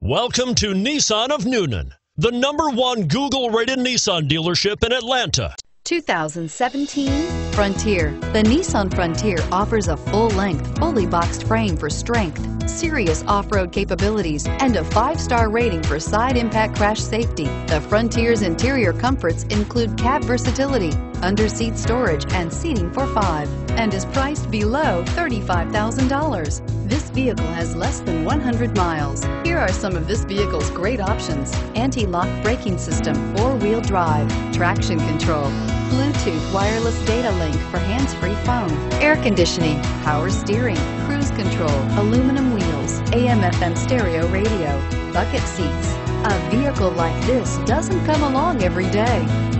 Welcome to Nissan of Newnan, the number one Google rated Nissan dealership in Atlanta. 2017 Frontier. The Nissan Frontier offers a full-length, fully boxed frame for strength, serious off-road capabilities, and a five-star rating for side impact crash safety. The Frontier's interior comforts include cab versatility, under-seat storage, and seating for five, and is priced below $35,000. This vehicle has less than 100 miles. Here are some of this vehicle's great options. Anti-lock braking system, four-wheel drive, traction control, Bluetooth wireless data link for hands-free phone, air conditioning, power steering, cruise control, aluminum wheels, AM FM stereo radio, bucket seats. A vehicle like this doesn't come along every day.